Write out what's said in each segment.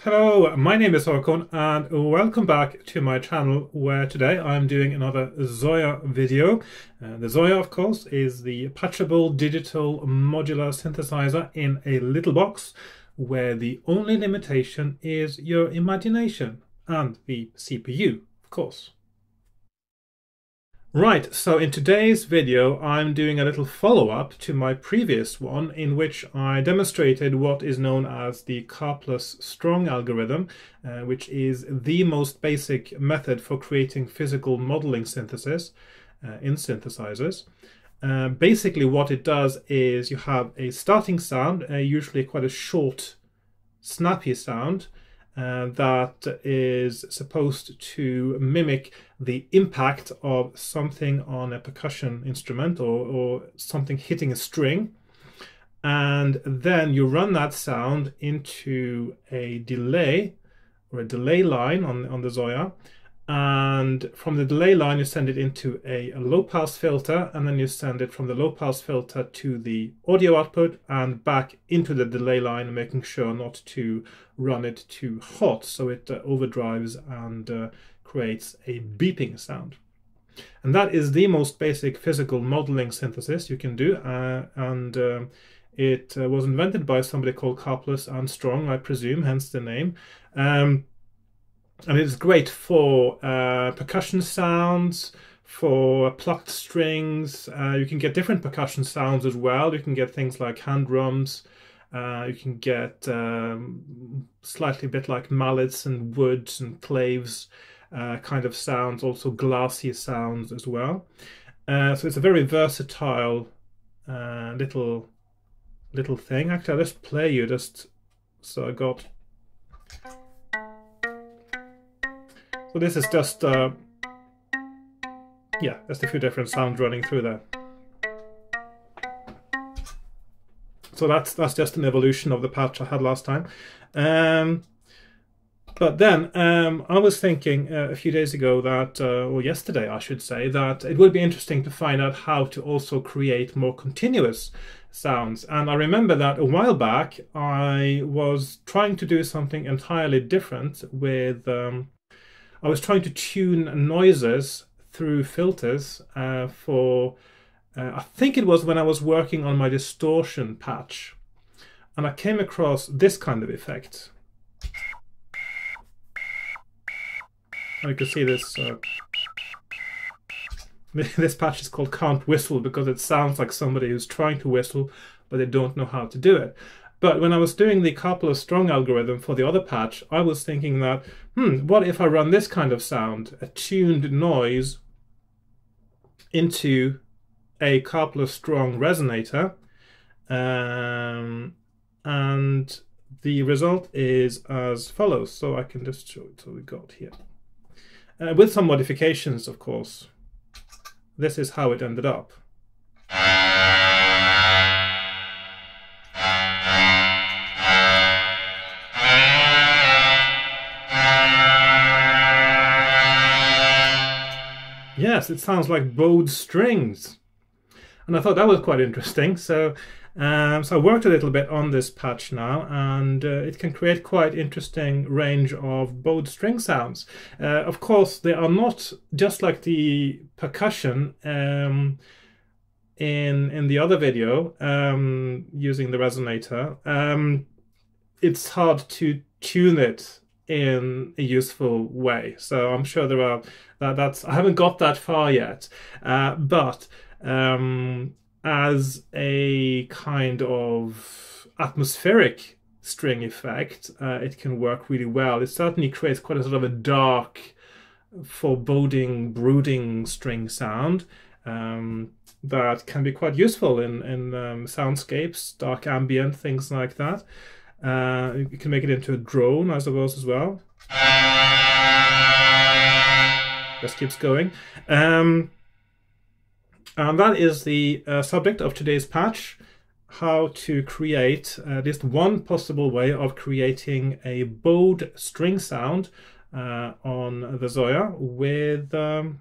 Hello, my name is Håkon and welcome back to my channel where today I'm doing another Zoia video. Uh, the Zoia of course is the patchable digital modular synthesizer in a little box where the only limitation is your imagination and the CPU of course. Right, so in today's video I'm doing a little follow-up to my previous one in which I demonstrated what is known as the Karplus-Strong algorithm, uh, which is the most basic method for creating physical modeling synthesis uh, in synthesizers. Uh, basically what it does is you have a starting sound, uh, usually quite a short, snappy sound, uh, that is supposed to mimic the impact of something on a percussion instrument or, or something hitting a string. And then you run that sound into a delay or a delay line on, on the Zoia and from the delay line you send it into a, a, low pass filter and then you send it from the low pass filter to the audio output and back into the delay line making sure not to run it too hot. So it uh, overdrives and uh, creates a beeping sound. And that is the most basic physical modeling synthesis you can do uh, and um, it uh, was invented by somebody called Karplus and Strong I presume hence the name. Um, and it's great for uh, percussion sounds, for plucked strings. Uh, you can get different percussion sounds as well. You can get things like hand drums. Uh, you can get um, slightly bit like mallets and woods and claves uh, kind of sounds, also glassy sounds as well. Uh, so it's a very versatile uh, little little thing. Actually, I'll just play you just so I got So this is just, uh, yeah, just a few different sounds running through there. So that's that's just an evolution of the patch I had last time. Um, but then um, I was thinking uh, a few days ago that, uh, or yesterday I should say, that it would be interesting to find out how to also create more continuous sounds. And I remember that a while back I was trying to do something entirely different with um, I was trying to tune noises through filters uh, for, uh, I think it was when I was working on my distortion patch. And I came across this kind of effect. And you can see this. Uh, this patch is called Can't Whistle because it sounds like somebody who's trying to whistle, but they don't know how to do it. But when I was doing the Karplus strong algorithm for the other patch, I was thinking that, hmm, what if I run this kind of sound, a tuned noise, into a Karplus strong resonator, um, and the result is as follows. So I can just show it. So we got here. Uh, with some modifications, of course. This is how it ended up. Yes, it sounds like bowed strings. And I thought that was quite interesting. So, um, so I worked a little bit on this patch now, and uh, it can create quite interesting range of bowed string sounds. Uh, of course, they are not just like the percussion um, in in the other video um, using the resonator. Um, it's hard to tune it in a useful way. So I'm sure there are that that's I haven't got that far yet, uh, but um, as a kind of atmospheric string effect, uh, it can work really well. It certainly creates quite a sort of a dark, foreboding, brooding string sound. Um, that can be quite useful in in um, soundscapes, dark ambient things like that. Uh, you can make it into a drone, I suppose, as well. Just keeps going. Um, and that is the uh, subject of today's patch how to create at least one possible way of creating a bowed string sound uh, on the Zoia with um,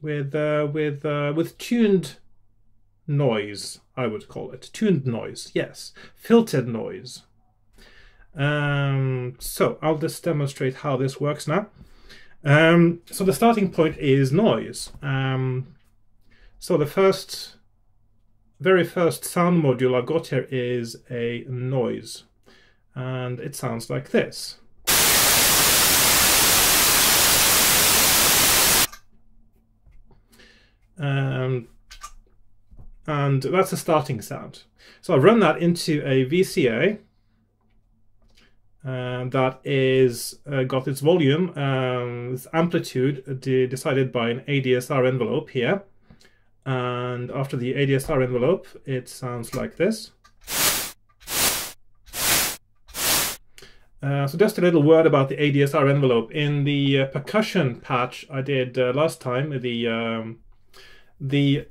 with uh, with uh, with tuned noise, I would call it. Tuned noise, yes. Filtered noise. Um, so I'll just demonstrate how this works now. Um, so the starting point is noise. Um, so the first, very first sound module I've got here is a noise. And it sounds like this. Um, and that's a starting sound. So I run that into a VCA um, that is uh, got its volume, um, its amplitude de decided by an ADSR envelope here. And after the ADSR envelope, it sounds like this. Uh, so just a little word about the ADSR envelope. In the uh, percussion patch I did uh, last time, the um, the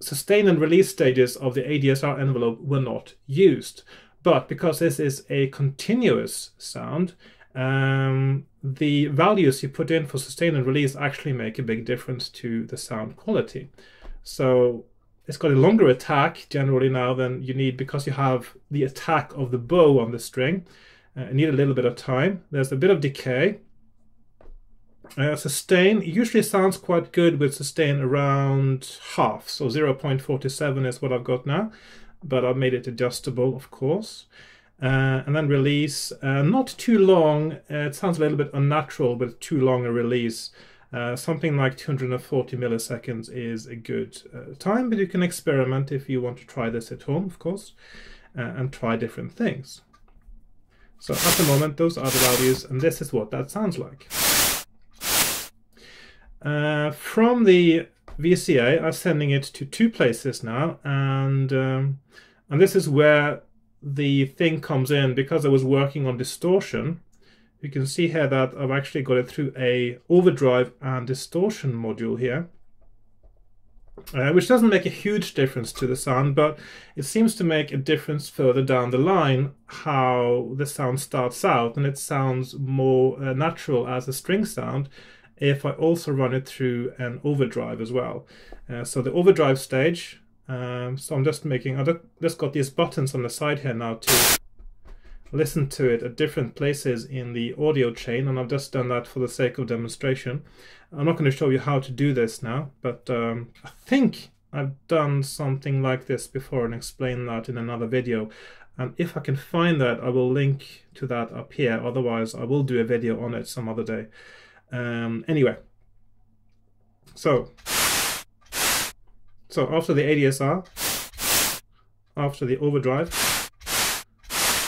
sustain and release stages of the ADSR envelope were not used. But because this is a continuous sound, um, the values you put in for sustain and release actually make a big difference to the sound quality. So it's got a longer attack generally now than you need because you have the attack of the bow on the string. Uh, you need a little bit of time. There's a bit of decay uh, sustain usually sounds quite good with sustain around half, so 0.47 is what I've got now, but I've made it adjustable, of course. Uh, and then release, uh, not too long, uh, it sounds a little bit unnatural with too long a release. Uh, something like 240 milliseconds is a good uh, time, but you can experiment if you want to try this at home, of course, and try different things. So at the moment, those are the values, and this is what that sounds like. Uh, from the VCA, I'm sending it to two places now, and um, and this is where the thing comes in because I was working on distortion. You can see here that I've actually got it through a overdrive and distortion module here. Uh, which doesn't make a huge difference to the sound, but it seems to make a difference further down the line how the sound starts out, and it sounds more uh, natural as a string sound if I also run it through an overdrive as well. Uh, so the overdrive stage, um, so I'm just making, I've just got these buttons on the side here now to listen to it at different places in the audio chain, and I've just done that for the sake of demonstration. I'm not going to show you how to do this now, but um, I think I've done something like this before and explained that in another video. And if I can find that, I will link to that up here. Otherwise, I will do a video on it some other day. Um, anyway, so so after the ADSR, after the overdrive,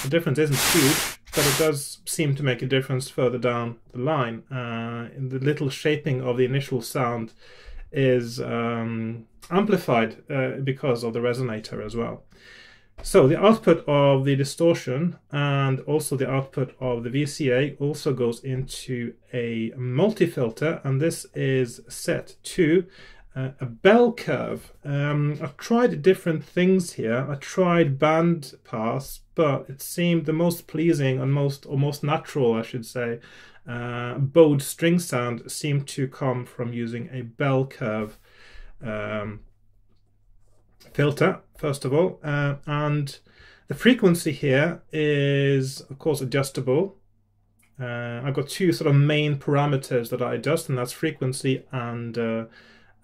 the difference isn't huge, but it does seem to make a difference further down the line. Uh, the little shaping of the initial sound is um, amplified uh, because of the resonator as well. So the output of the distortion and also the output of the VCA also goes into a multi-filter and this is set to uh, a bell curve. Um, I've tried different things here. I tried band pass, but it seemed the most pleasing and most or most natural, I should say, uh, bowed string sound seemed to come from using a bell curve um, filter, first of all. Uh, and the frequency here is, of course, adjustable. Uh, I've got two sort of main parameters that I adjust, and that's frequency and uh,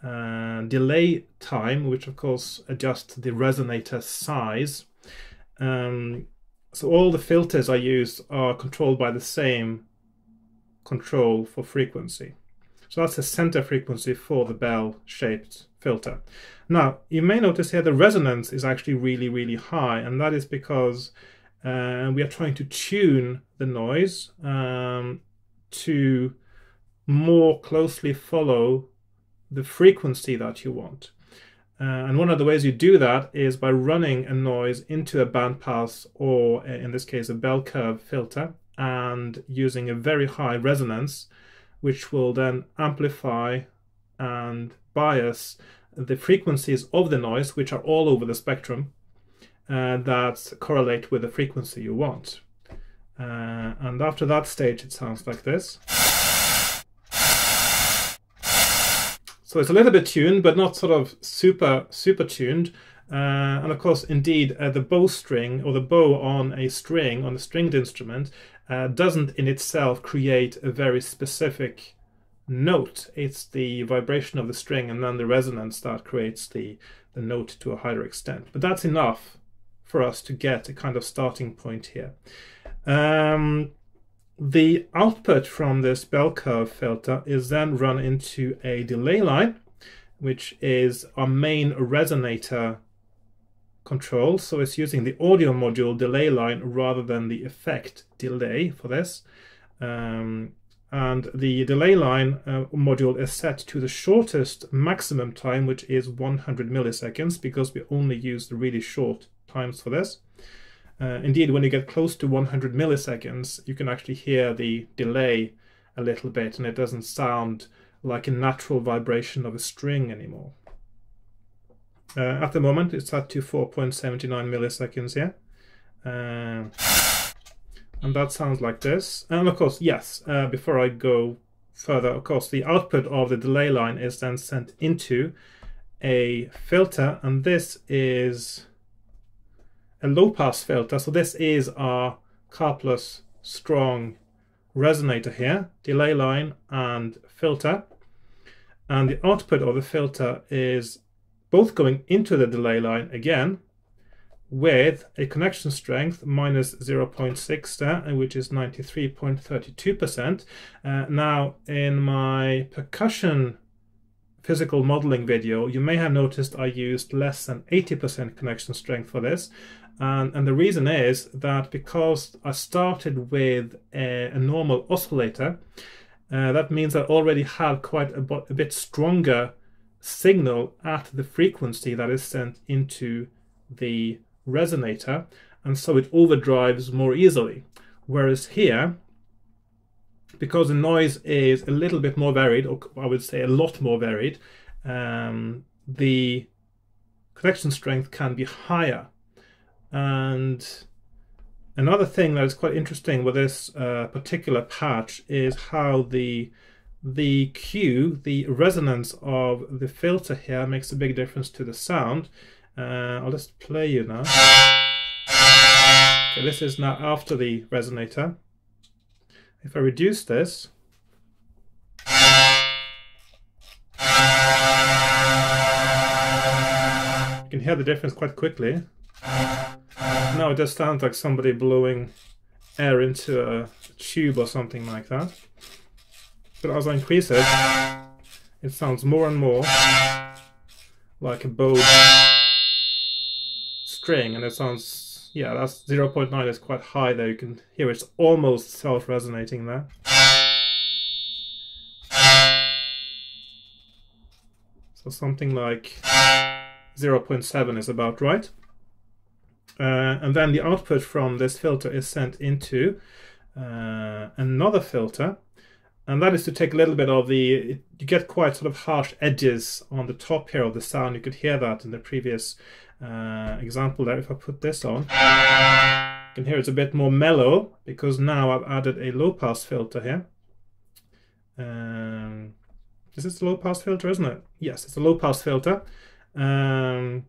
uh, delay time, which of course adjusts the resonator size. Um, so all the filters I use are controlled by the same control for frequency. So that's the center frequency for the bell-shaped filter. Now, you may notice here the resonance is actually really, really high, and that is because uh, we are trying to tune the noise um, to more closely follow the frequency that you want. Uh, and one of the ways you do that is by running a noise into a bandpass or uh, in this case a bell curve filter and using a very high resonance which will then amplify and bias the frequencies of the noise, which are all over the spectrum, uh, that correlate with the frequency you want. Uh, and after that stage, it sounds like this. So it's a little bit tuned, but not sort of super, super tuned. Uh, and of course, indeed, uh, the bowstring or the bow on a string, on a stringed instrument, uh, doesn't in itself create a very specific note. It's the vibration of the string and then the resonance that creates the, the note to a higher extent. But that's enough for us to get a kind of starting point here. Um, the output from this bell curve filter is then run into a delay line, which is our main resonator control. So it's using the audio module delay line rather than the effect delay for this. Um, and the delay line uh, module is set to the shortest maximum time, which is 100 milliseconds, because we only use the really short times for this. Uh, indeed, when you get close to 100 milliseconds, you can actually hear the delay a little bit, and it doesn't sound like a natural vibration of a string anymore. Uh, at the moment, it's at to 4.79 milliseconds here. Uh, and that sounds like this. And of course, yes, uh, before I go further, of course, the output of the delay line is then sent into a filter, and this is a low pass filter. So this is our Karplus strong resonator here, delay line and filter. And the output of the filter is both going into the delay line again with a connection strength minus 0.6 there, which is 93.32%. Uh, now, in my percussion physical modeling video, you may have noticed I used less than 80% connection strength for this. And, and the reason is that because I started with a, a normal oscillator, uh, that means I already had quite a, a bit stronger signal at the frequency that is sent into the resonator and so it overdrives more easily. Whereas here, because the noise is a little bit more varied, or I would say a lot more varied, um, the connection strength can be higher. And another thing that is quite interesting with this uh, particular patch is how the the Q, the resonance of the filter here makes a big difference to the sound. Uh, I'll just play you now. Okay, this is now after the resonator. If I reduce this, you can hear the difference quite quickly. Now it just sounds like somebody blowing air into a tube or something like that. But as I increase it, it sounds more and more like a bowed string and it sounds yeah that's 0.9 is quite high there. You can hear it's almost self-resonating there. So something like 0.7 is about right. Uh, and then the output from this filter is sent into uh, another filter and that is to take a little bit of the you get quite sort of harsh edges on the top here of the sound you could hear that in the previous uh, example there, if I put this on, you can hear it's a bit more mellow because now I've added a low pass filter here. Um, this is a low pass filter, isn't it? Yes, it's a low pass filter. Um,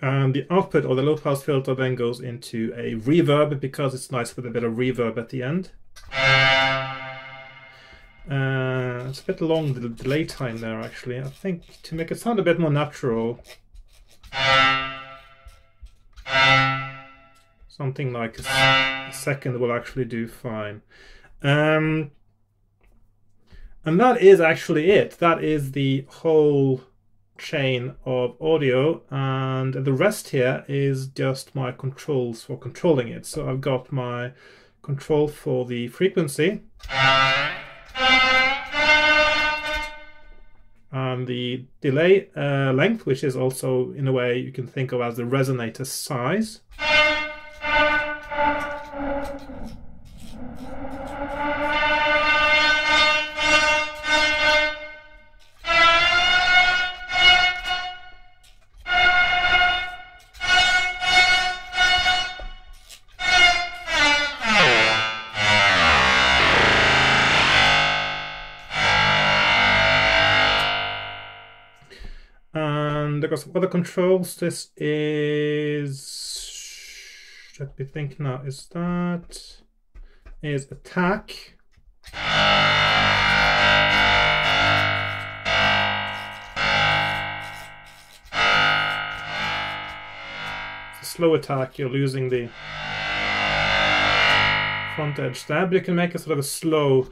and the output or the low pass filter then goes into a reverb because it's nice with a bit of reverb at the end. Uh, it's a bit long, the delay time there, actually. I think to make it sound a bit more natural, something like a second will actually do fine. Um, and that is actually it. That is the whole chain of audio and the rest here is just my controls for controlling it. So I've got my control for the frequency and the delay uh, length, which is also in a way you can think of as the resonator size. The controls this is let me think now is that is attack slow attack, you're losing the front edge stab. You can make a sort of a slow.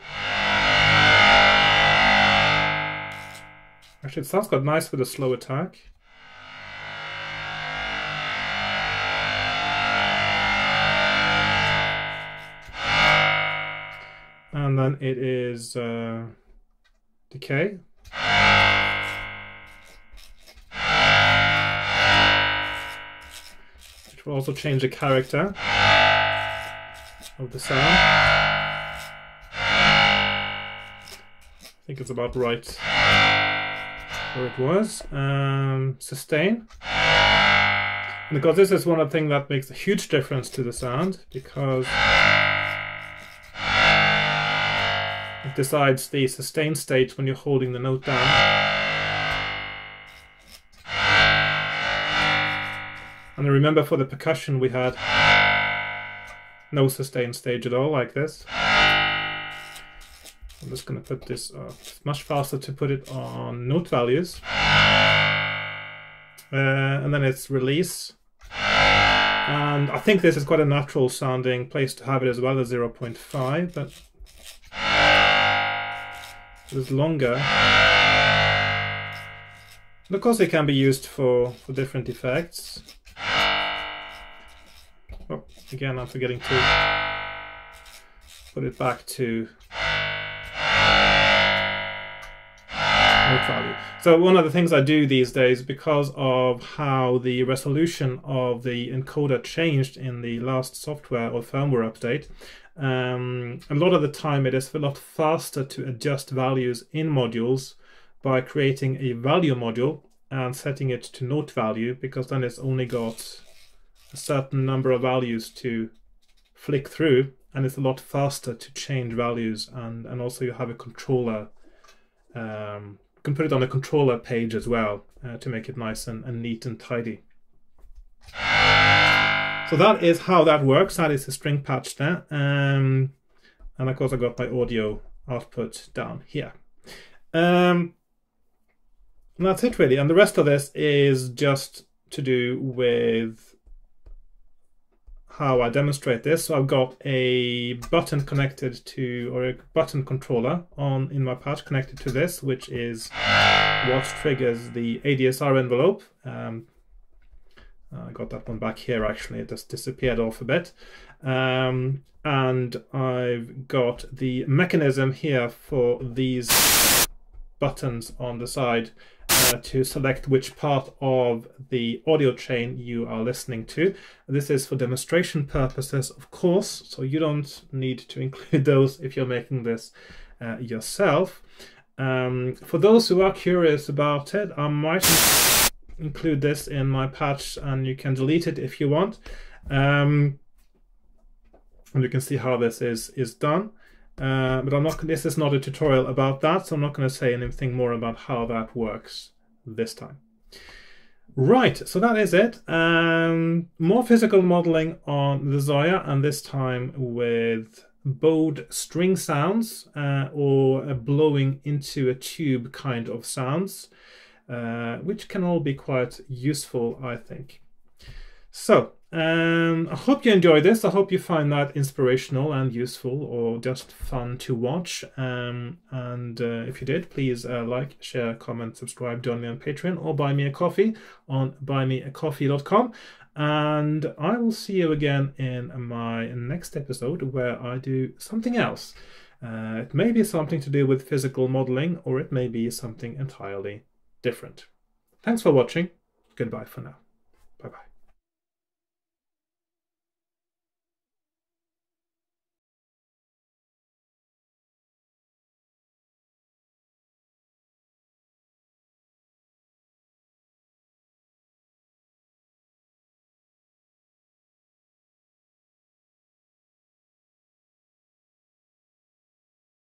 Actually, it sounds quite nice with a slow attack. And then it is uh, decay. Which will also change the character of the sound. I think it's about right where it was. Um, sustain. Because this is one of the things that makes a huge difference to the sound, because it decides the sustain state when you're holding the note down. And remember for the percussion we had no sustain stage at all like this. I'm just going to put this, uh, it's much faster to put it on note values. Uh, and then it's release. And I think this is quite a natural sounding place to have it as well as 0.5, but it is longer. And of course it can be used for, for different effects. Oh, again, I'm forgetting to put it back to note value. So one of the things I do these days, because of how the resolution of the encoder changed in the last software or firmware update, um, a lot of the time it is a lot faster to adjust values in modules by creating a value module and setting it to note value because then it's only got a certain number of values to flick through and it's a lot faster to change values and, and also you have a controller um, you can put it on the controller page as well uh, to make it nice and, and neat and tidy. So that is how that works. That is the string patch there. Um, and of course I got my audio output down here. Um, and that's it really. And the rest of this is just to do with how I demonstrate this. So I've got a button connected to, or a button controller on in my patch connected to this, which is what triggers the ADSR envelope. Um, I got that one back here actually, it just disappeared off a bit. Um, and I've got the mechanism here for these buttons on the side uh, to select which part of the audio chain you are listening to. This is for demonstration purposes, of course, so you don't need to include those if you're making this uh, yourself. Um, for those who are curious about it, I might include this in my patch and you can delete it if you want. Um, and you can see how this is, is done. Uh, but I'm not. This is not a tutorial about that, so I'm not going to say anything more about how that works this time. Right, so that is it. Um, more physical modeling on the Zoia, and this time with bowed string sounds uh, or blowing into a tube kind of sounds, uh, which can all be quite useful, I think. So, um, I hope you enjoyed this. I hope you find that inspirational and useful or just fun to watch. Um, and uh, if you did, please uh, like, share, comment, subscribe, join me on Patreon or buy me a coffee on buymeacoffee.com. And I will see you again in my next episode where I do something else. Uh, it may be something to do with physical modeling or it may be something entirely different. Thanks for watching. Goodbye for now.